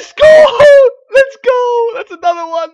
Let's go! Let's go! That's another one!